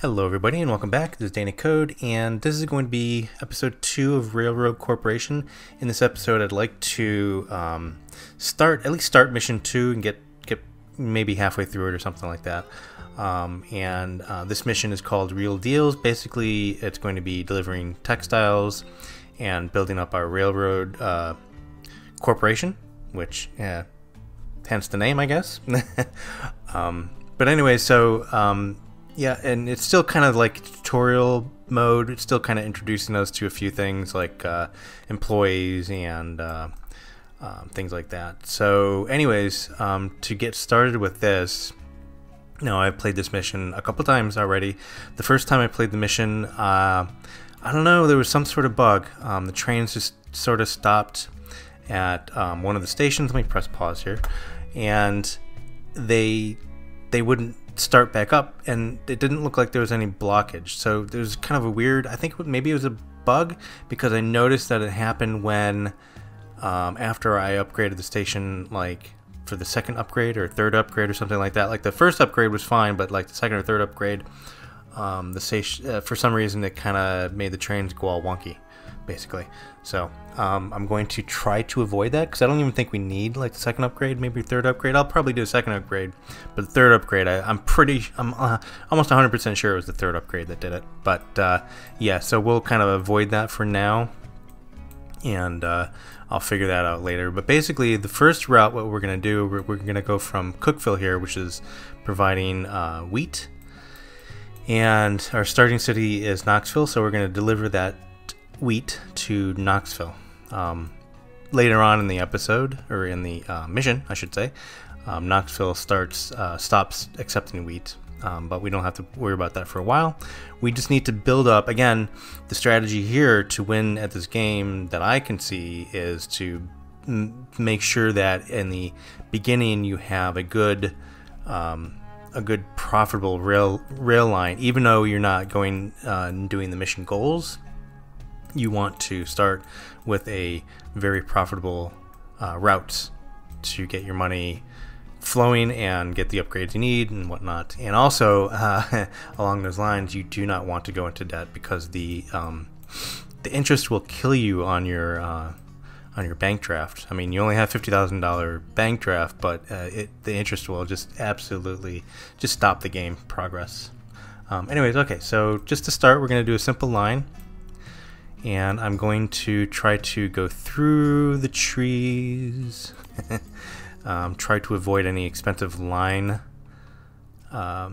Hello, everybody, and welcome back. This is Danny Code, and this is going to be episode two of Railroad Corporation. In this episode, I'd like to um, start at least start mission two and get get maybe halfway through it or something like that. Um, and uh, this mission is called Real Deals. Basically, it's going to be delivering textiles and building up our railroad uh, corporation, which yeah, hence the name, I guess. um, but anyway, so um, yeah, and it's still kind of like tutorial mode. It's still kind of introducing us to a few things like uh, employees and uh, um, things like that. So, anyways, um, to get started with this, you know, I've played this mission a couple times already. The first time I played the mission, uh, I don't know, there was some sort of bug. Um, the trains just sort of stopped at um, one of the stations. Let me press pause here, and they they wouldn't start back up, and it didn't look like there was any blockage. So there's kind of a weird. I think maybe it was a bug because I noticed that it happened when um, after I upgraded the station, like for the second upgrade or third upgrade or something like that. Like the first upgrade was fine, but like the second or third upgrade, um, the station uh, for some reason it kind of made the trains go all wonky basically. So um, I'm going to try to avoid that because I don't even think we need like the second upgrade, maybe third upgrade. I'll probably do a second upgrade, but third upgrade, I, am pretty, I'm uh, almost 100% sure it was the third upgrade that did it. But uh, yeah, so we'll kind of avoid that for now, and uh, I'll figure that out later. But basically, the first route, what we're going to do, we're, we're going to go from Cookeville here, which is providing uh, wheat. And our starting city is Knoxville, so we're going to deliver that wheat to Knoxville. Um, later on in the episode, or in the uh, mission, I should say, um, Knoxville starts uh, stops accepting wheat, um, but we don't have to worry about that for a while. We just need to build up. Again, the strategy here to win at this game that I can see is to make sure that in the beginning you have a good. Um, a good profitable rail rail line, even though you're not going uh, doing the mission goals you want to start with a very profitable uh, route to get your money flowing and get the upgrades you need and whatnot. And also, uh, along those lines, you do not want to go into debt because the um, the interest will kill you on your uh, on your bank draft. I mean, you only have fifty thousand dollar bank draft, but uh, it, the interest will just absolutely just stop the game progress. Um, anyways, okay, so just to start, we're going to do a simple line and I'm going to try to go through the trees, um, try to avoid any expensive line uh,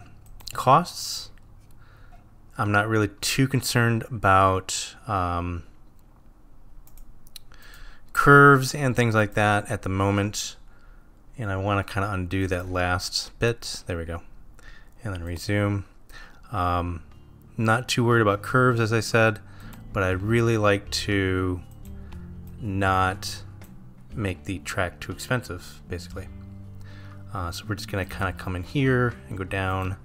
costs. I'm not really too concerned about um, curves and things like that at the moment. And I want to kind of undo that last bit. There we go. And then resume. Um, not too worried about curves, as I said but I'd really like to not make the track too expensive, basically. Uh, so we're just going to kind of come in here and go down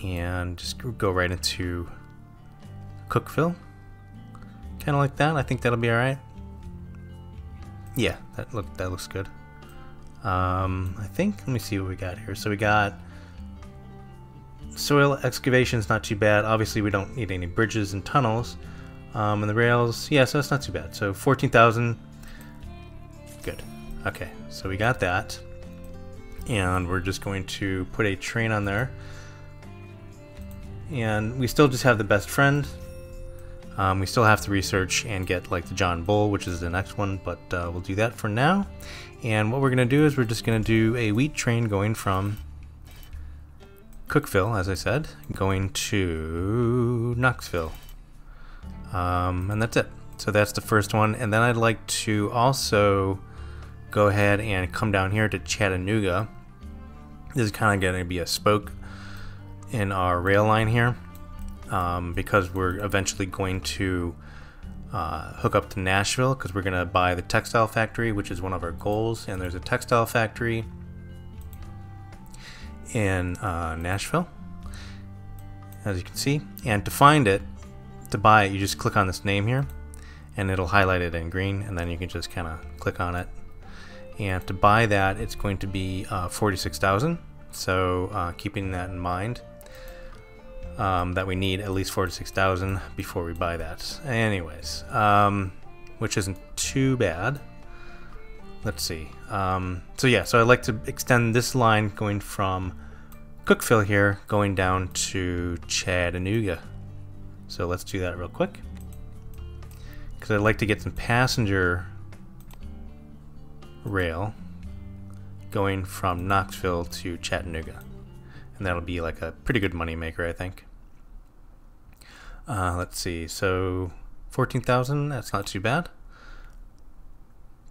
and just go right into Cookeville. Kind of like that. I think that'll be all right. Yeah, that look that looks good. Um, I think. Let me see what we got here. So we got soil excavation is not too bad. Obviously, we don't need any bridges and tunnels. Um, and the rails, yeah, so that's not too bad. So 14,000, good. Okay, so we got that. And we're just going to put a train on there. And we still just have the best friend. Um, we still have to research and get like the John Bull, which is the next one, but uh, we'll do that for now. And what we're going to do is we're just going to do a wheat train going from Cookeville, as I said, going to Knoxville. Um, and that's it. So that's the first one. And then I'd like to also go ahead and come down here to Chattanooga. This is kind of going to be a spoke in our rail line here um, because we're eventually going to uh, hook up to Nashville because we're going to buy the textile factory, which is one of our goals. And there's a textile factory in uh, Nashville, as you can see. And to find it, to buy it, you just click on this name here, and it'll highlight it in green, and then you can just kind of click on it. And to buy that, it's going to be uh, 46,000. So uh, keeping that in mind. um, that we need at least four to six thousand before we buy that. Anyways, um, which isn't too bad. Let's see. Um, so yeah, so I'd like to extend this line going from Cookeville here, going down to Chattanooga. So let's do that real quick. Because I'd like to get some passenger rail going from Knoxville to Chattanooga. And that'll be like a pretty good money maker, I think. Uh, let's see, so 14,000, that's not too bad.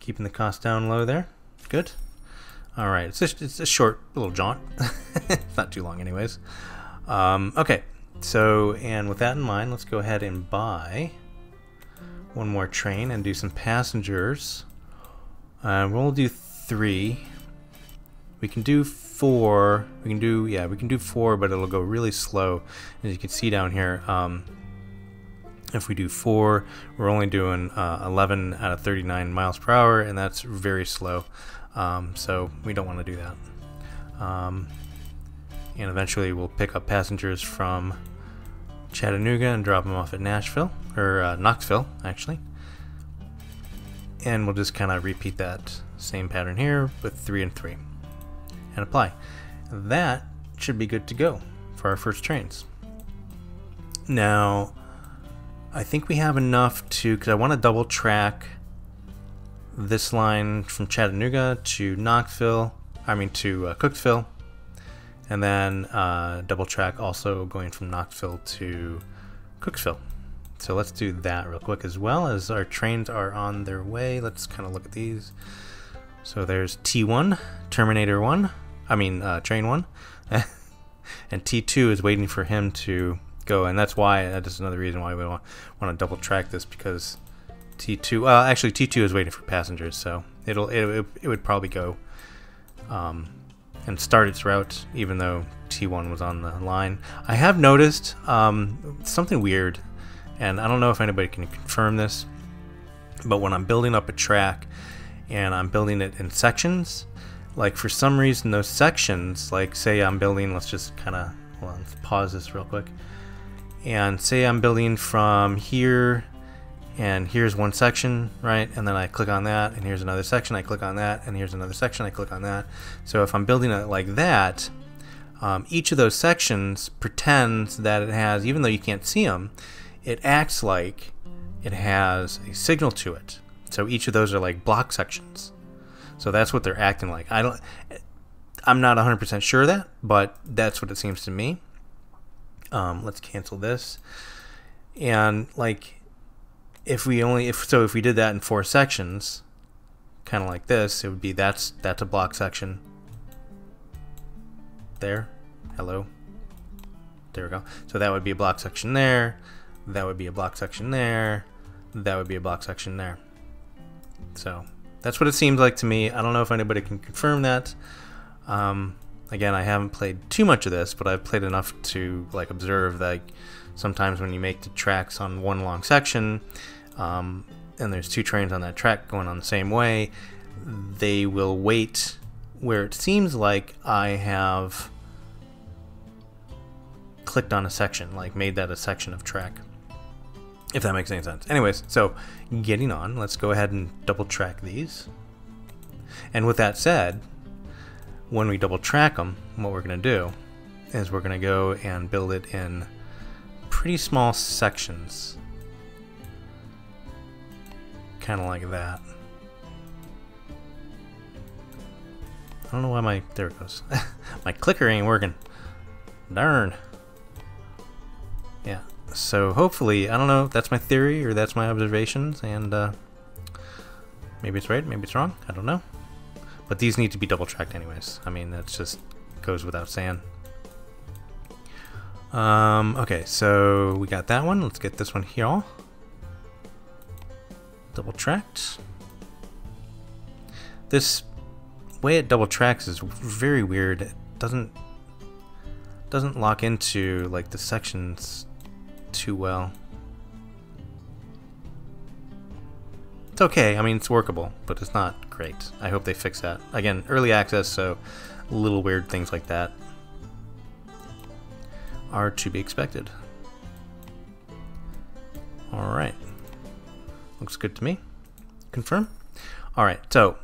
Keeping the cost down low there. Good. All right, it's a, it's a short little jaunt. it's not too long, anyways. Um, okay, so and with that in mind, let's go ahead and buy one more train and do some passengers. Uh, we'll do three. We can do four. We can do yeah, we can do four, but it'll go really slow, as you can see down here. Um, if we do four, we're only doing uh, 11 out of 39 miles per hour, and that's very slow. Um, so we don't want to do that. Um, and eventually we'll pick up passengers from Chattanooga and drop them off at Nashville, or uh, Knoxville, actually. And we'll just kind of repeat that same pattern here with three and three. And apply. That should be good to go for our first trains. Now, I think we have enough to, because I want to double track this line from Chattanooga to Knoxville, I mean to uh, Cookeville, and then uh, double track also going from Knoxville to Cookeville. So let's do that real quick as well as our trains are on their way. Let's kind of look at these. So there's T1, Terminator 1, I mean uh, Train 1, and T2 is waiting for him to go, and that's why that is another reason why we want, want to double track this because T2. Well, actually, T2 is waiting for passengers, so it'll it, it would probably go um, and start its route, even though T1 was on the line. I have noticed um, something weird, and I don't know if anybody can confirm this, but when I'm building up a track and I'm building it in sections, like for some reason those sections, like say I'm building, let's just kind of on, let's pause this real quick and say I'm building from here and here's one section right? And then I click on that and here's another section I click on that and here's another section I click on that. So if I'm building it like that um, each of those sections pretends that it has even though you can't see them it acts like it has a signal to it. So each of those are like block sections. So that's what they're acting like. I don't I'm not 100% sure of that but that's what it seems to me um, let's cancel this. And like, if we only if so if we did that in four sections, kind of like this, it would be that's that's a block section. There, hello. There we go. So that would be a block section there. That would be a block section there. That would be a block section there. So that's what it seems like to me. I don't know if anybody can confirm that. Um, again, I haven't played too much of this, but I've played enough to like observe that sometimes when you make the tracks on one long section, um, and there's two trains on that track going on the same way, they will wait where it seems like I have clicked on a section, like made that a section of track. If that makes any sense. Anyways, so getting on, let's go ahead and double track these. And with that said, when we double track them, what we're going to do is we're going to go and build it in pretty small sections. Kind of like that. I don't know why my... There it goes. my clicker ain't working. Darn. Yeah. So hopefully, I don't know if that's my theory or that's my observations, and uh, maybe it's right, maybe it's wrong. I don't know. But these need to be double tracked anyways. I mean, that just goes without saying. Um, okay, so we got that one. Let's get this one here. Double tracked. This way it double tracks is very weird. It doesn't doesn't lock into like the sections too well. It's okay. I mean, it's workable, but it's not great. I hope they fix that. Again, early access, so little weird things like that. are to be expected. All right. Looks good to me. Confirm. All right. So,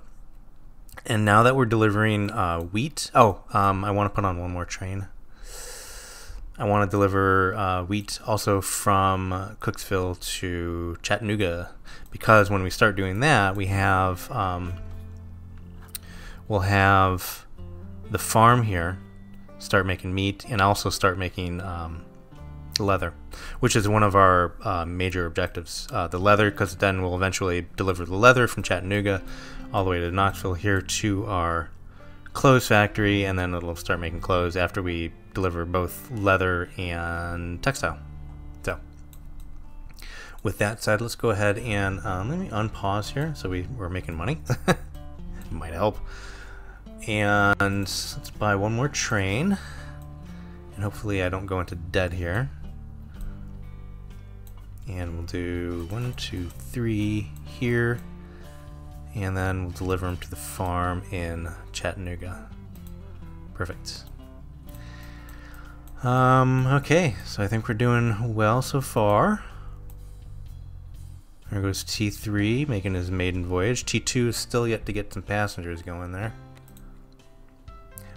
and now that we're delivering uh, wheat, oh, um, I want to put on one more train. I want to deliver uh, wheat also from Cooksville to Chattanooga because when we start doing that, we have um, we'll have the farm here start making meat and also start making um, leather, which is one of our uh, major objectives. Uh, the leather, because then we'll eventually deliver the leather from Chattanooga all the way to Knoxville here to our clothes factory, and then it'll start making clothes after we deliver both leather and textile. So, with that said, let's go ahead and um, let me unpause here so we, we're making money. Might help. And let's buy one more train. And hopefully I don't go into debt here. And we'll do one, two, three here. And then we'll deliver them to the farm in Chattanooga. Perfect. Um, okay, so I think we're doing well so far. There goes T3 making his maiden voyage. T2 is still yet to get some passengers going there.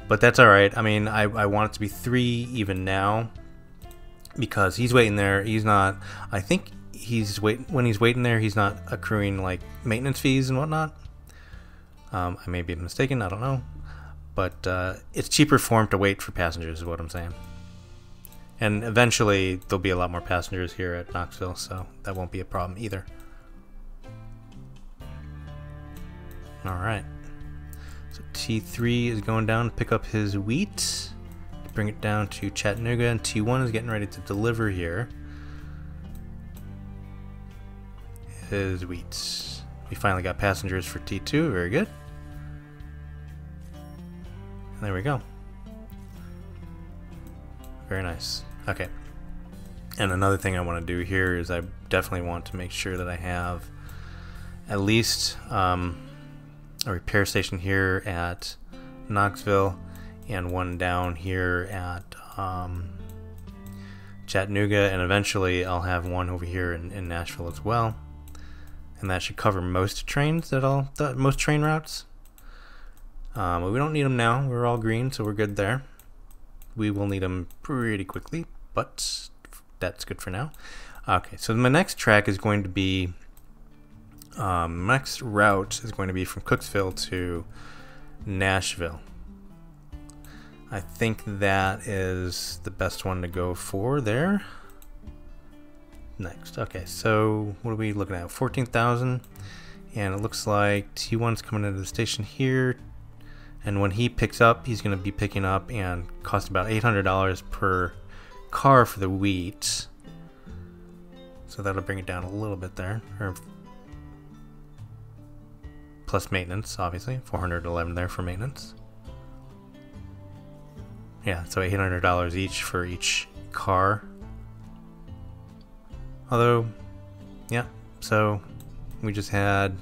But that's alright. I mean, I, I want it to be 3 even now. Because he's waiting there. He's not... I think he's wait when he's waiting there, he's not accruing, like, maintenance fees and whatnot. Um, I may be mistaken. I don't know. But uh, it's cheaper for him to wait for passengers is what I'm saying. And eventually there'll be a lot more passengers here at Knoxville, so that won't be a problem either. Alright. So T3 is going down to pick up his wheat, bring it down to Chattanooga, and T1 is getting ready to deliver here his wheat. We finally got passengers for T2, very good. There we go. Very nice. Okay. And another thing I want to do here is I definitely want to make sure that I have at least um, a repair station here at Knoxville and one down here at um, Chattanooga, and eventually I'll have one over here in, in, Nashville as well. And that should cover most trains that all most train routes. Um, but we don't need them now. We're all green, so we're good there. We will need them pretty quickly, but that's good for now. Okay, so my next track is going to be um, next route is going to be from Cooksville to Nashville. I think that is the best one to go for there. Next, okay, so what are we looking at? 14,000, and it looks like T1's coming into the station here, and when he picks up, he's going to be picking up and cost about $800 per car for the wheat. So that'll bring it down a little bit there, or plus maintenance, obviously. 411 there for maintenance. Yeah, so $800 each for each car. Although, yeah, so we just had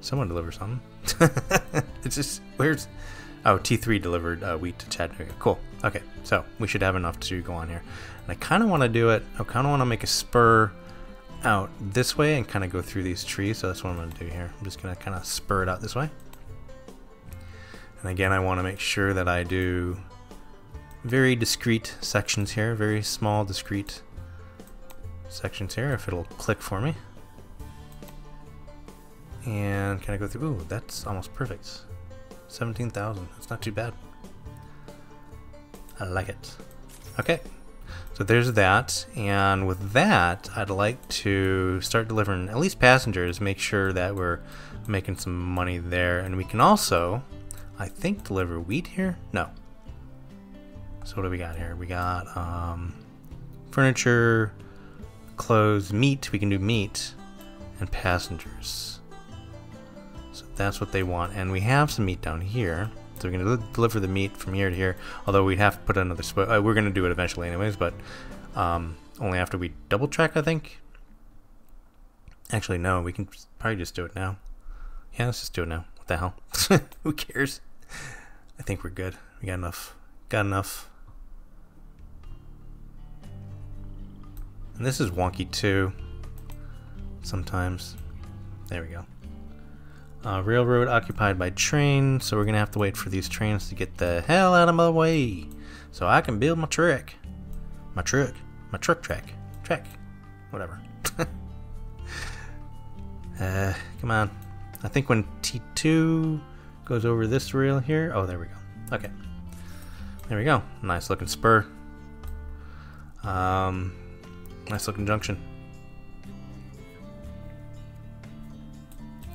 someone deliver something. It's just, where's, oh, T3 delivered uh, wheat to Chattanooga. Cool. Okay, so we should have enough to go on here. And I kind of want to do it, I kind of want to make a spur out this way and kind of go through these trees. So that's what I'm going to do here. I'm just going to kind of spur it out this way. And again, I want to make sure that I do very discrete sections here, very small discrete sections here, if it'll click for me. And can I go through? Ooh, that's almost perfect. 17,000. That's not too bad. I like it. Okay, so there's that, and with that, I'd like to start delivering at least passengers, make sure that we're making some money there, and we can also, I think, deliver wheat here? No. So what do we got here? We got um, furniture, clothes, meat, we can do meat, and passengers. That's what they want, and we have some meat down here. So we're going to deliver the meat from here to here. Although we'd have to put another. Uh, we're going to do it eventually anyways, but um, only after we double check, I think. Actually, no, we can probably just do it now. Yeah, let's just do it now. What the hell? Who cares? I think we're good. We got enough. Got enough. And this is wonky too. Sometimes. There we go. Uh, railroad occupied by train, so we're gonna have to wait for these trains to get the hell out of my way, so I can build my truck, my truck, my truck track, track, whatever. uh, come on. I think when T2 goes over this rail here, oh, there we go. Okay, there we go. Nice looking spur. Um, nice looking junction.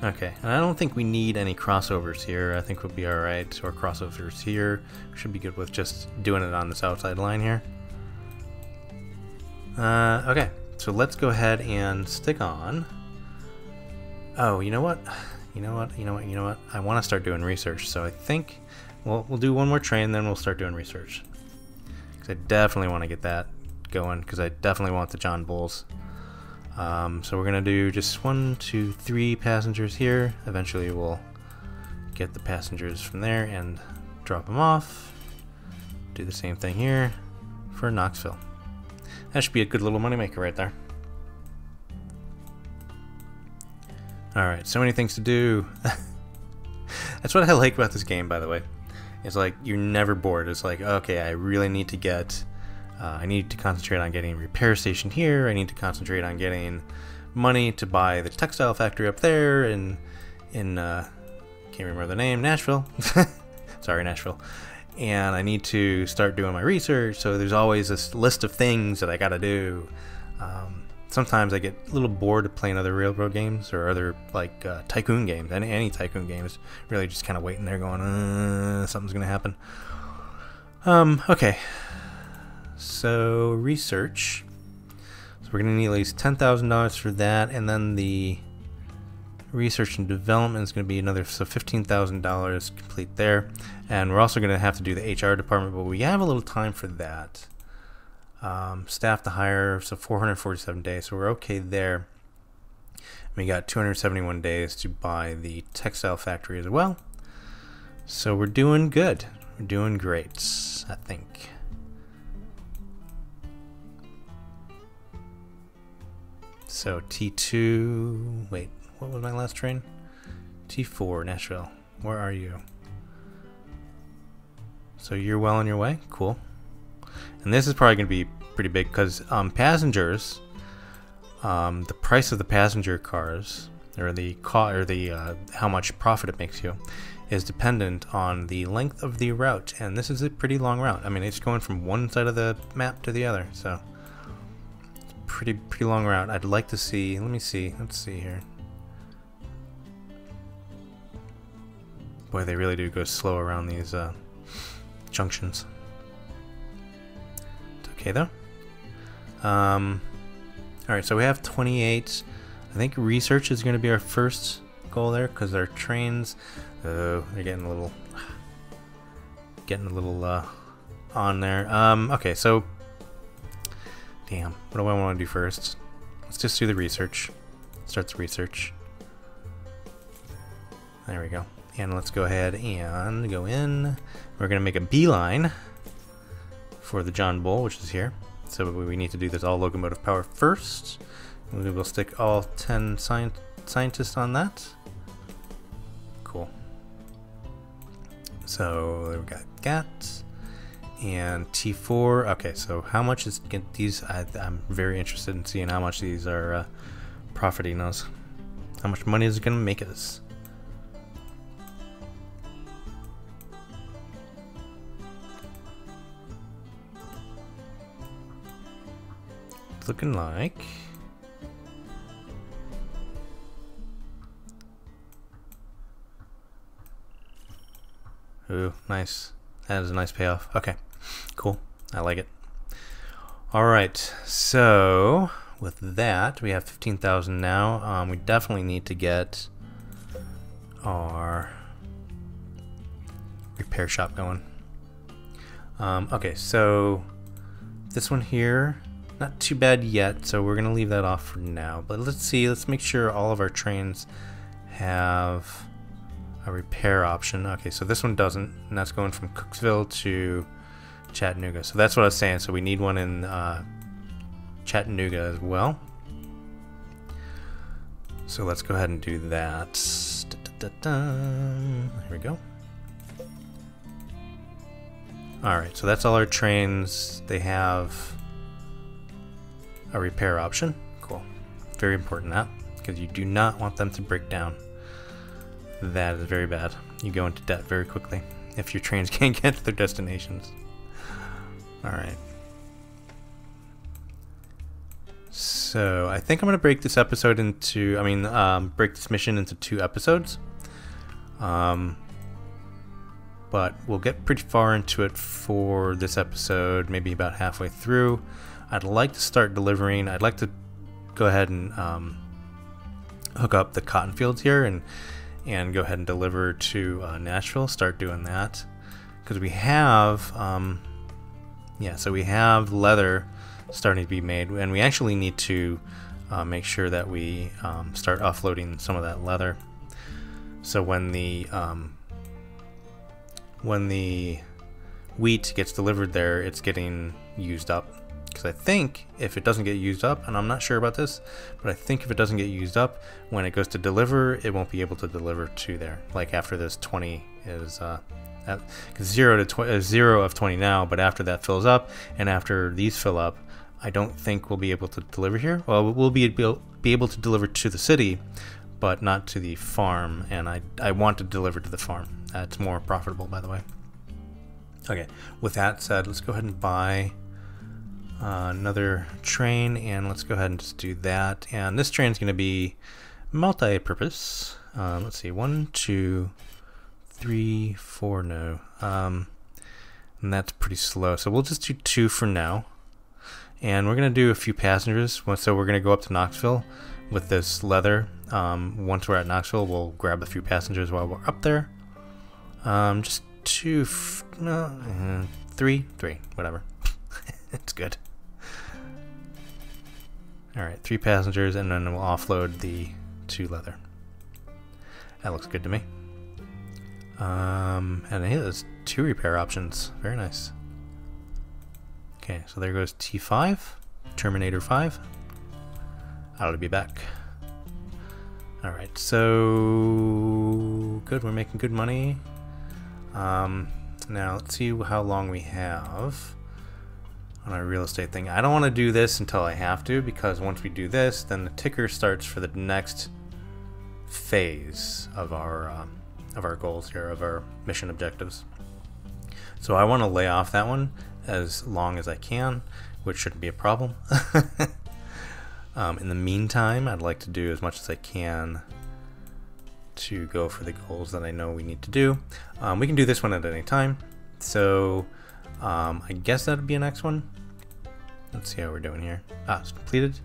Okay, and I don't think we need any crossovers here. I think we'll be alright. Or crossovers here. Should be good with just doing it on this outside line here. Uh, okay, so let's go ahead and stick on. Oh, you know what? You know what? You know what? You know what? I want to start doing research, so I think we'll, we'll do one more train, then we'll start doing research. Because I definitely want to get that going, because I definitely want the John Bulls. Um, so we're gonna do just one, two, three passengers here. Eventually we'll get the passengers from there and drop them off. Do the same thing here for Knoxville. That should be a good little moneymaker right there. Alright, so many things to do. That's what I like about this game, by the way. It's like, you're never bored. It's like, okay, I really need to get uh, I need to concentrate on getting a repair station here. I need to concentrate on getting money to buy the textile factory up there in in uh, can't remember the name Nashville. Sorry, Nashville. And I need to start doing my research. So there's always this list of things that I got to do. Um, sometimes I get a little bored of playing other railroad games or other like uh, tycoon games. Any any tycoon games, really just kind of waiting there, going, uh, something's gonna happen. Um, okay, so research. So we're gonna need at least ten thousand dollars for that, and then the research and development is gonna be another so fifteen thousand dollars complete there, and we're also gonna have to do the HR department, but we have a little time for that. Um, staff to hire, so 447 days, so we're okay there. We got 271 days to buy the textile factory as well. So we're doing good. We're doing great, I think. So T2, wait, what was my last train? T4, Nashville. Where are you? So you're well on your way? Cool. And this is probably going to be pretty big because um, passengers, um, the price of the passenger cars, or the car, or the uh, how much profit it makes you, is dependent on the length of the route. And this is a pretty long route. I mean, it's going from one side of the map to the other. So pretty pretty long route. I'd like to see. Let me see. Let's see here. Boy, they really do go slow around these uh, junctions. It's okay though. Um, all right, so we have 28. I think research is going to be our first goal there because our trains, oh, they're getting a little, getting a little uh, on there. Um, okay, so Damn. What do I want to do first? Let's just do the research. Start the research. There we go. And let's go ahead and go in. We're going to make a beeline for the John Bull, which is here. So we need to do this all locomotive power first. We will stick all 10 sci scientists on that. Cool. So we got GAT and T4. Okay, so how much is get these? I, am very interested in seeing how much these are uh, profiting us. How much money is it going to make us? It's looking like. Ooh, nice. That is a nice payoff. Okay. Cool. I like it. All right. So with that, we have 15,000 now. Um, we definitely need to get our repair shop going. Um, okay, so this one here, not too bad yet, so we're going to leave that off for now. But let's see, let's make sure all of our trains have a repair option. Okay, so this one doesn't, and that's going from Cooksville to Chattanooga. So that's what I was saying. So we need one in uh, Chattanooga as well. So let's go ahead and do that. Da, da, da, Here we go. Alright, so that's all our trains. They have a repair option. Cool. Very important that, because you do not want them to break down. That is very bad. You go into debt very quickly if your trains can't get to their destinations. Alright. So, I think I'm going to break this episode into, I mean, um, break this mission into two episodes. Um, but we'll get pretty far into it for this episode, maybe about halfway through. I'd like to start delivering. I'd like to go ahead and um, hook up the cotton fields here and and go ahead and deliver to uh, Nashville. Start doing that because we have, um, yeah, so we have leather starting to be made, and we actually need to uh, make sure that we um, start offloading some of that leather. So when the um, when the wheat gets delivered there, it's getting used up. Because I think if it doesn't get used up, and I'm not sure about this, but I think if it doesn't get used up, when it goes to deliver, it won't be able to deliver to there. Like after this 20 is, uh, at, zero to uh, zero of 20 now, but after that fills up, and after these fill up, I don't think we'll be able to deliver here. Well, we'll be be able to deliver to the city, but not to the farm. And I I want to deliver to the farm. That's more profitable, by the way. Okay, with that said, let's go ahead and buy uh, another train, and let's go ahead and just do that. And this train is going to be multi-purpose. Um, let's see, one, two, three, four, no. Um, and that's pretty slow, so we'll just do two for now. And we're going to do a few passengers, so we're going to go up to Knoxville with this leather. Um, once we're at Knoxville, we'll grab a few passengers while we're up there. Um, just two, no, uh, three, three, whatever. it's good. All right, three passengers, and then we'll offload the two leather. That looks good to me. Um, and hey, there's two repair options. Very nice. Okay, so there goes T5, Terminator 5. I'll be back. Alright, so good, we're making good money. Um, now let's see how long we have on our real estate thing. I don't want to do this until I have to because once we do this, then the ticker starts for the next phase of our um, of our goals here, of our mission objectives. So I want to lay off that one as long as I can, which shouldn't be a problem. um, in the meantime, I'd like to do as much as I can to go for the goals that I know we need to do. Um, we can do this one at any time. So um, I guess that'd be a next one. Let's see how we're doing here. Ah, it's completed.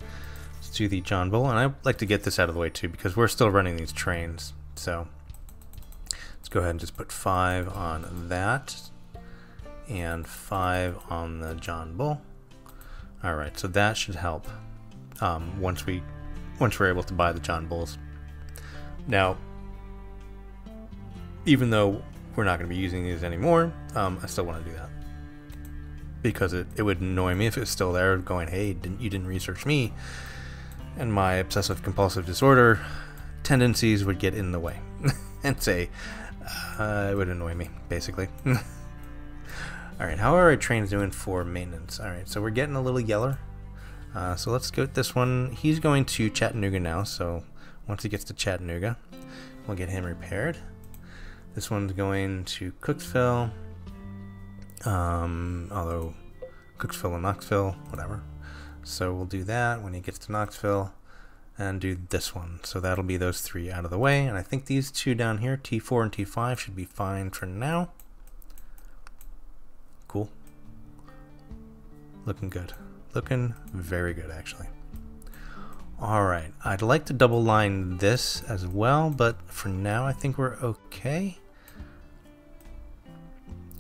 Let's do the John Bull. And I'd like to get this out of the way too because we're still running these trains. So go ahead and just put five on that and five on the John Bull. All right, so that should help um, once we once we're able to buy the John Bulls. Now, even though we're not going to be using these anymore, um, I still want to do that. Because it, it would annoy me if it's still there, going, hey, didn't, you didn't research me. And my obsessive compulsive disorder tendencies would get in the way and say, uh, it would annoy me, basically. Alright, how are our trains doing for maintenance? Alright, so we're getting a little yeller. Uh, so let's go with this one. He's going to Chattanooga now, so once he gets to Chattanooga, we'll get him repaired. This one's going to Cooksville. Um, although Cooksville and Knoxville, whatever. So we'll do that when he gets to Knoxville and do this one. So that'll be those three out of the way. And I think these two down here, T4 and T5, should be fine for now. Cool. Looking good. Looking very good, actually. Alright, I'd like to double line this as well, but for now I think we're okay.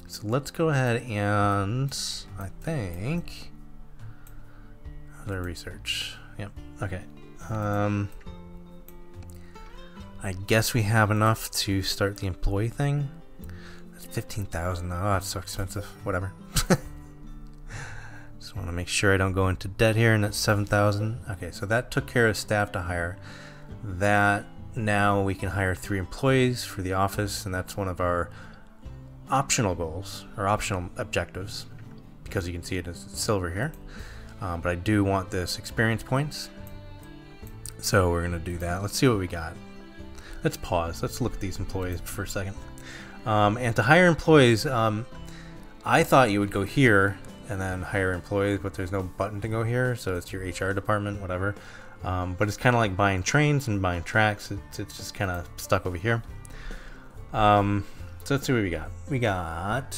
So let's go ahead and I think other research. Yep. Okay. Um, I guess we have enough to start the employee thing. That's fifteen thousand. Oh, that's so expensive. Whatever. So want to make sure I don't go into debt here, and that's 7,000. Okay, so that took care of staff to hire. That now we can hire three employees for the office, and that's one of our optional goals or optional objectives because you can see it as silver here. Um, but I do want this experience points. So we're to do that. Let's see what we got. Let's pause. Let's look at these employees for a second. Um, and to hire employees, um, I thought you would go here and then hire employees, but there's no button to go here, so it's your HR department, whatever. Um, but it's kind of like buying trains and buying tracks. It's, it's just kind of stuck over here. Um, so let's see what we got. We got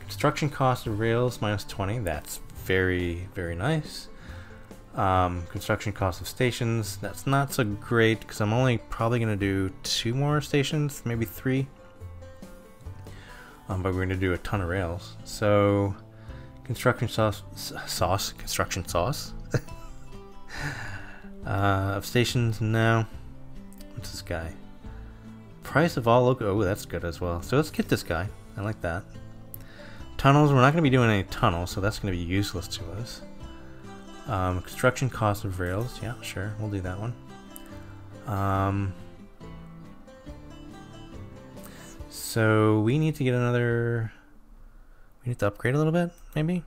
construction cost of rails minus 20. That's very, very nice. Um, construction cost of stations. That's not so great because I'm only probably going to do two more stations, maybe three. Um, but we're going to do a ton of rails. So construction sauce, sauce, construction sauce. uh, of stations, no. What's this guy? Price of all local. Oh, that's good as well. So let's get this guy. I like that. Tunnels. We're not going to be doing any tunnels, so that's going to be useless to us. Um, construction cost of rails. Yeah, sure. We'll do that one. Um, so we need to get another... We need to upgrade a little bit, maybe?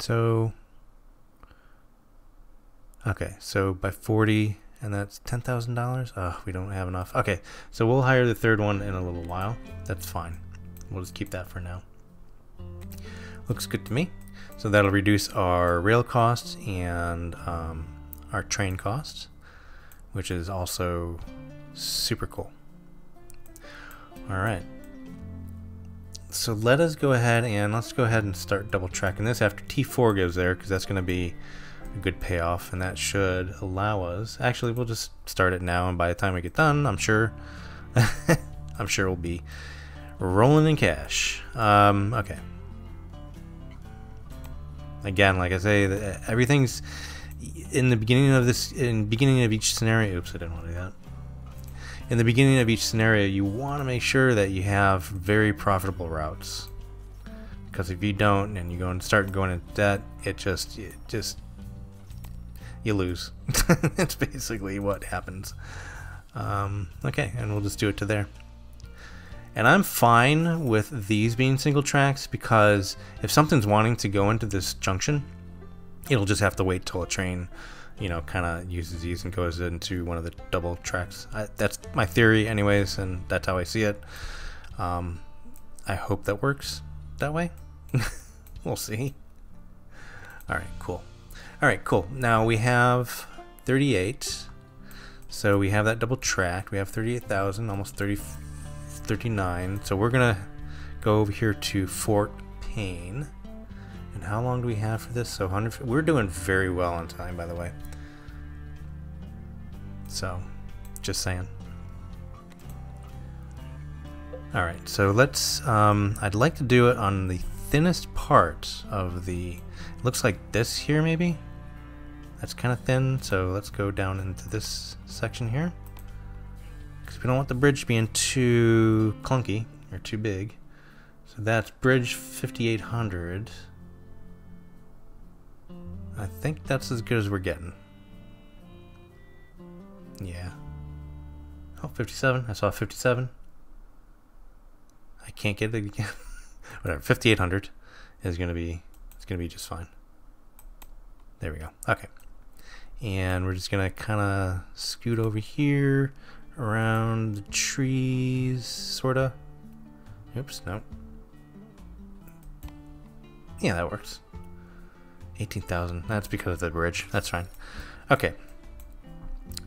So... Okay, so by 40, and that's $10,000? Oh, we don't have enough. Okay, so we'll hire the third one in a little while. That's fine. We'll just keep that for now. Looks good to me. So that'll reduce our rail costs and um, our train costs, which is also super cool. All right. So let us go ahead and let's go ahead and start double tracking this after T4 goes there because that's going to be a good payoff and that should allow us actually we'll just start it now and by the time we get done I'm sure I'm sure we'll be rolling in cash um, okay again like I say everything's in the beginning of this in beginning of each scenario oops I didn't want to do that in the beginning of each scenario you want to make sure that you have very profitable routes because if you don't and you go and start going into debt it just it just you lose. That's basically what happens. Um, okay, and we'll just do it to there. And I'm fine with these being single tracks because if something's wanting to go into this junction, it'll just have to wait till a train, you know, kind of uses these and goes into one of the double tracks. I, that's my theory, anyways, and that's how I see it. Um, I hope that works that way. we'll see. All right, cool. All right, cool. Now we have 38. So we have that double track. We have 38,000, almost 30, 39. So we're going to go over here to Fort Payne. And how long do we have for this? So 100. We're doing very well on time, by the way. So, just saying. All right, so let's. Um, I'd like to do it on the thinnest part of the. Looks like this here, maybe. That's kind of thin, so let's go down into this section here. Because we don't want the bridge being too clunky or too big. So that's bridge 5800. I think that's as good as we're getting. Yeah. Oh, 57. I saw 57. I can't get it again. Whatever. 5800 is going to be, it's going to be just fine. There we go. Okay and we're just gonna kind of scoot over here around the trees sorta. Oops no. Yeah that works. 18,000 that's because of the bridge. That's fine. Okay.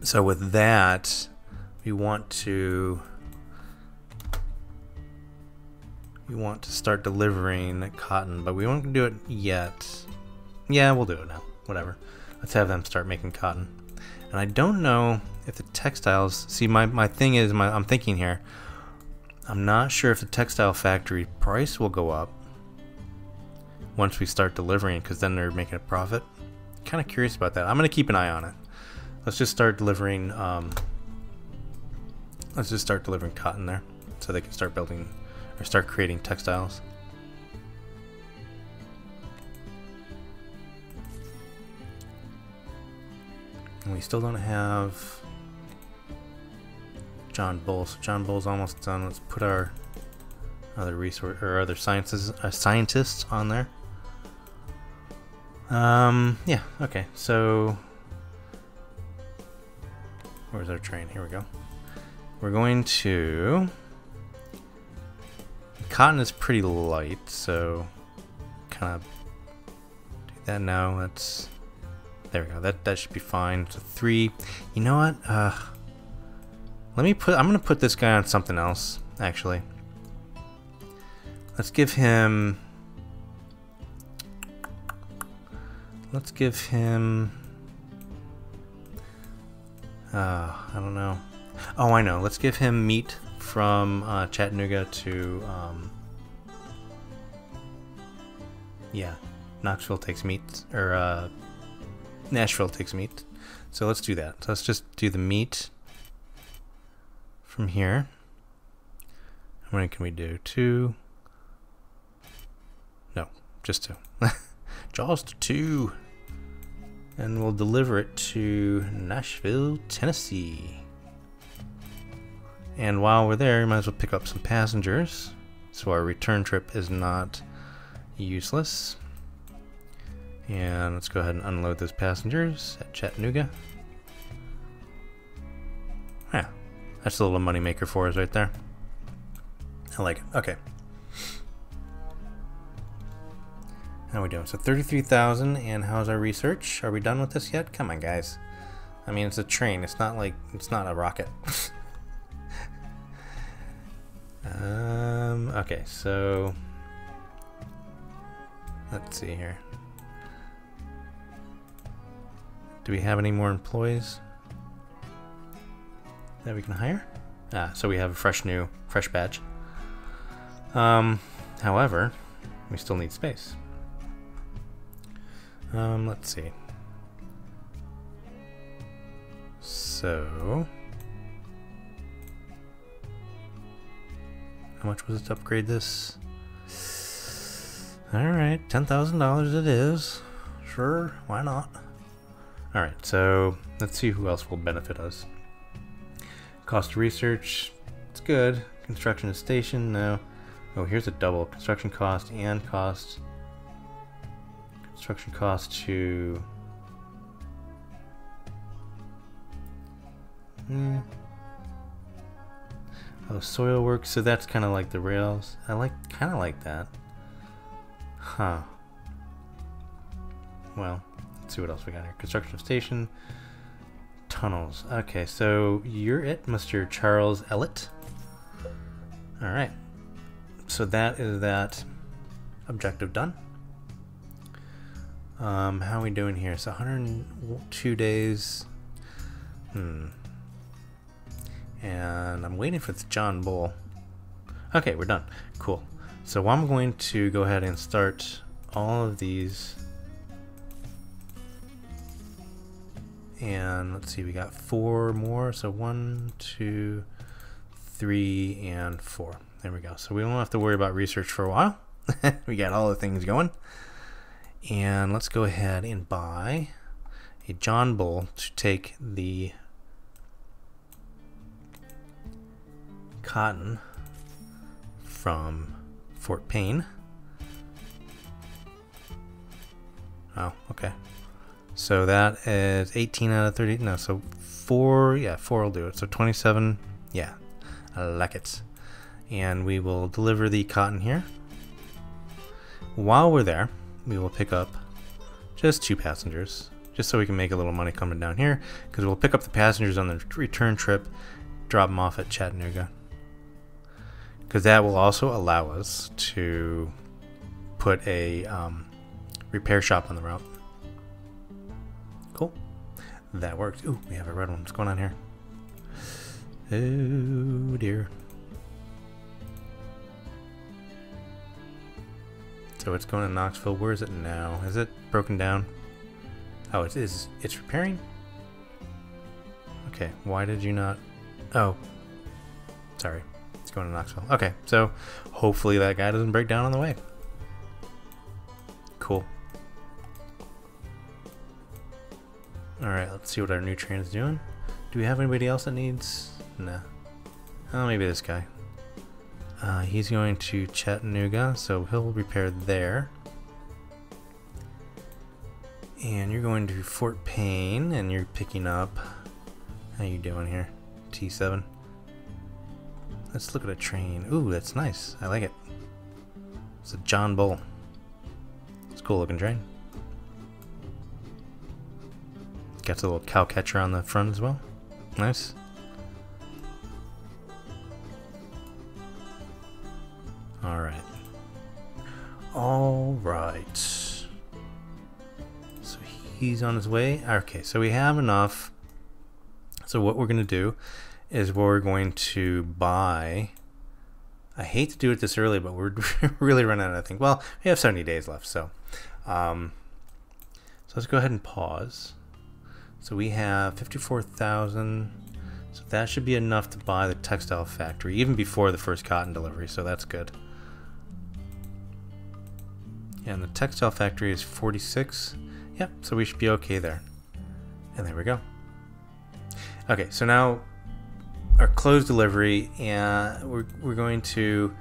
So with that we want to we want to start delivering cotton but we won't do it yet. Yeah we'll do it now. Whatever. Let's have them start making cotton. And I don't know if the textiles see my, my thing is my I'm thinking here I'm not sure if the textile factory price will go up once we start delivering because then they're making a profit. Kind of curious about that. I'm gonna keep an eye on it. Let's just start delivering um, let's just start delivering cotton there so they can start building or start creating textiles. And we still don't have John Bull. So John Bull's almost done. Let's put our other resource or other sciences uh, scientists on there. Um, yeah, okay. So where's our train? Here we go. We're going to cotton is pretty light, so kind of do that now. That's there we go. That that should be fine. So three. You know what? Uh, let me put. I'm gonna put this guy on something else. Actually, let's give him. Let's give him. Uh, I don't know. Oh, I know. Let's give him meat from uh, Chattanooga to. Um, yeah, Knoxville takes meat, or uh, Nashville takes meat. So let's do that. So let's just do the meat from here. How many can we do? Two. No, just two. just two. And we'll deliver it to Nashville, Tennessee. And while we're there, you might as well pick up some passengers. So our return trip is not useless. And let's go ahead and unload those passengers at Chattanooga. Yeah, that's a little money maker for us right there. I like it. Okay. How are we doing? So 33,000, and how's our research? Are we done with this yet? Come on, guys. I mean, it's a train. It's not like, it's not a rocket. um, okay, so... Let's see here. Do we have any more employees that we can hire? Ah, so we have a fresh new, fresh batch. Um, however, we still need space. Um, let's see. So, how much was it to upgrade this? All right, ten thousand dollars it is. Sure, why not? All right, so let's see who else will benefit us. Cost research, it's good. Construction of station, no. Oh, here's a double construction cost and cost. Construction cost to. Hmm. Oh, soil work. So that's kind of like the rails. I like, kind of like that. Huh. Well, let's see what else we got here. Construction of station. Tunnels. Okay, so you're it, Mr. Charles Ellet. Alright. So that is that objective done. Um, how are we doing here? So 102 days. Hmm. And I'm waiting for the John Bull. Okay, we're done. Cool. So I'm going to go ahead and start all of these. And let's see, we got four more. So one, two, three, and four. There we go. So we don't have to worry about research for a while. we got all the things going. And let's go ahead and buy a John Bull to take the cotton from Fort Payne. Oh, okay. So that is 18 out of 30. No, so 4. Yeah, 4 will do it. So 27. Yeah, I like it. And we will deliver the cotton here. While we're there, we will pick up just two passengers, just so we can make a little money coming down here, because we'll pick up the passengers on the return trip, drop them off at Chattanooga. Because that will also allow us to put a um, repair shop on the route. That works. Ooh, we have a red one. What's going on here? Oh dear. So it's going to Knoxville. Where is it now? Is it broken down? Oh, it is. It's repairing? Okay, why did you not... Oh. Sorry. It's going to Knoxville. Okay, so hopefully that guy doesn't break down on the way. Alright, let's see what our new train is doing. Do we have anybody else that needs... Nah. Oh, maybe this guy. Uh, he's going to Chattanooga, so he'll repair there. And you're going to Fort Payne, and you're picking up... How you doing here? T7. Let's look at a train. Ooh, that's nice. I like it. It's a John Bull. It's a cool looking train. Got the little cow catcher on the front as well. Nice. Alright. Alright. So he's on his way. Okay, so we have enough. So what we're going to do is we're going to buy... I hate to do it this early, but we're really running out, I think. Well, we have 70 days left, so... Um, so let's go ahead and pause. So we have 54,000. So that should be enough to buy the textile factory, even before the first cotton delivery, so that's good. And the textile factory is 46. Yep, so we should be okay there. And there we go. Okay, so now our clothes delivery, and we're, we're going to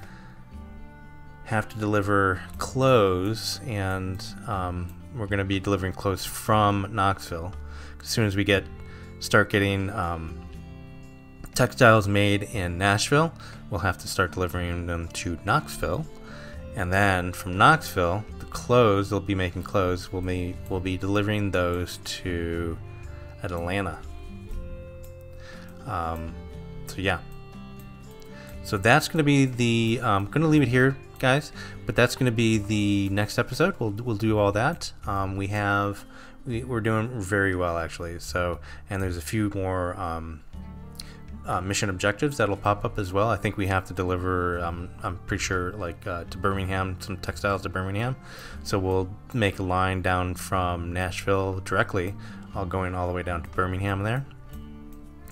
have to deliver clothes, and um, we're going to be delivering clothes from Knoxville as soon as we get start getting um, textiles made in Nashville, we'll have to start delivering them to Knoxville, and then from Knoxville, the clothes they'll be making clothes will be will be delivering those to Atlanta. Um, so yeah. So that's going to be the. I'm going to leave it here, guys. But that's going to be the next episode. We'll we'll do all that. Um, we have we, are doing very well actually. So, and there's a few more um, uh, mission objectives that'll pop up as well. I think we have to deliver. Um, I'm pretty sure like uh, to Birmingham, some textiles to Birmingham. So we'll make a line down from Nashville directly, all going all the way down to Birmingham there,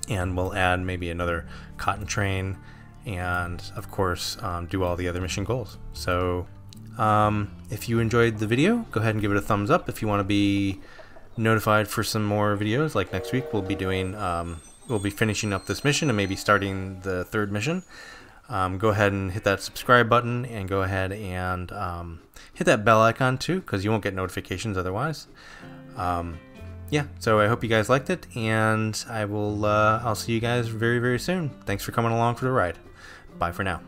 and we'll add maybe another cotton train, and of course um, do all the other mission goals. So. Um, if you enjoyed the video, go ahead and give it a thumbs up. If you want to be notified for some more videos. Like next week, we'll be doing, um, we'll be finishing up this mission and maybe starting the third mission. Um, go ahead and hit that subscribe button and go ahead and um, hit that bell icon too, because you won't get notifications otherwise. Um, yeah, so I hope you guys liked it, and I will. Uh, I'll see you guys very very soon. Thanks for coming along for the ride. Bye for now.